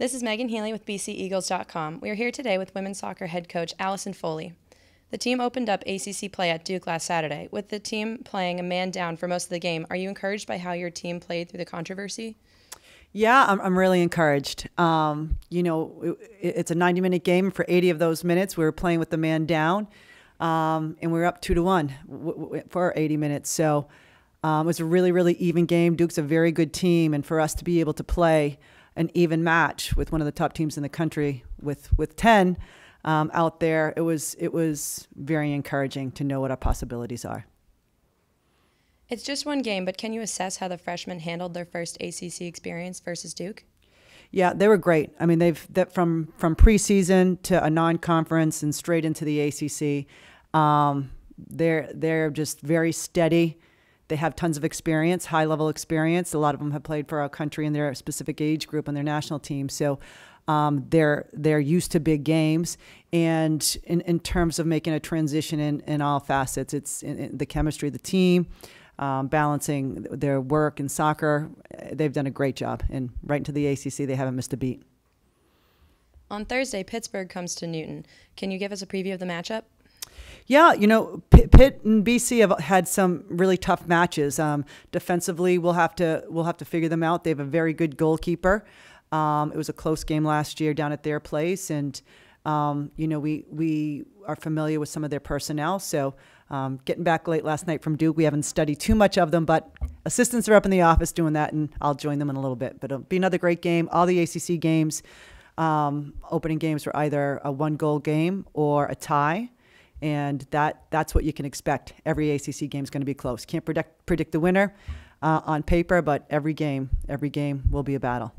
This is Megan Healy with BCEagles.com. We are here today with women's soccer head coach Alison Foley. The team opened up ACC play at Duke last Saturday. With the team playing a man down for most of the game, are you encouraged by how your team played through the controversy? Yeah, I'm, I'm really encouraged. Um, you know, it, it's a 90 minute game. For 80 of those minutes, we were playing with the man down, um, and we were up two to one for 80 minutes. So um, it was a really, really even game. Duke's a very good team, and for us to be able to play an even match with one of the top teams in the country with with 10 um, out there, it was it was very encouraging to know what our possibilities are. It's just one game, but can you assess how the freshmen handled their first ACC experience versus Duke? Yeah, they were great. I mean, they've that from from preseason to a non-conference and straight into the ACC. Um, they're they're just very steady. They have tons of experience, high level experience. A lot of them have played for our country in their specific age group and their national team. So um, they're they're used to big games. And in, in terms of making a transition in, in all facets, it's in, in the chemistry of the team, um, balancing their work and soccer. They've done a great job. And right into the ACC, they haven't missed a beat. On Thursday, Pittsburgh comes to Newton. Can you give us a preview of the matchup? Yeah, you know, Pitt and BC have had some really tough matches. Um, defensively, we'll have to we'll have to figure them out. They have a very good goalkeeper. Um, it was a close game last year down at their place, and um, you know we we are familiar with some of their personnel. So um, getting back late last night from Duke, we haven't studied too much of them, but assistants are up in the office doing that, and I'll join them in a little bit. But it'll be another great game. All the ACC games, um, opening games were either a one goal game or a tie and that that's what you can expect. Every ACC game is going to be close. Can't predict predict the winner uh, on paper, but every game every game will be a battle.